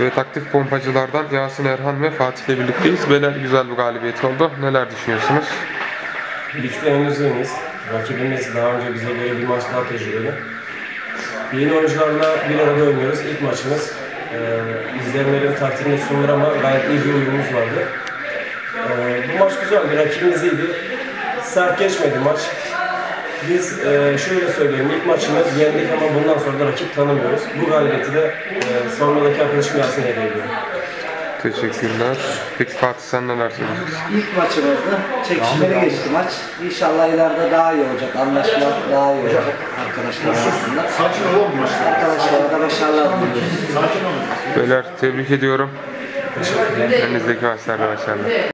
Evet aktif pompacılardan Yasin Erhan ve Fatih ile birlikteyiz. Beyler güzel bir galibiyet oldu. Neler düşünüyorsunuz? Ligde henüz yeniyiz. Rakibimiz daha önce bize göre bir maç daha tecrübeli. Yeni oyuncularla bir arada oynuyoruz. İlk maçımız. Ee, izleyenlerin takdirini sunulur ama gayet iyi bir uyumumuz vardı. Ee, bu maç güzeldi. Rakibimiz iyiydi. Sert geçmedi maç. Biz e, şöyle söyleyeyim, ilk maçımız yendik ama bundan sonra da rakip tanımıyoruz. Bu galibiyeti de e, savunmadaki arkadaşım Yasin'e hediye ediyorum. Teşekkürler. Peki Fatih sen neler söyleyeceksin? İlk maçımızdı. Çekişmeli geçti maç. İnşallah ileride daha iyi olacak. Anlaşma daha iyi olacak arkadaşlar arasında. Sakin ol maçta. Arkadaşlara da başarılar diliyoruz. Sakin ol. Beyler tebrik ediyorum. Elinizdeki maçlarda başarılar.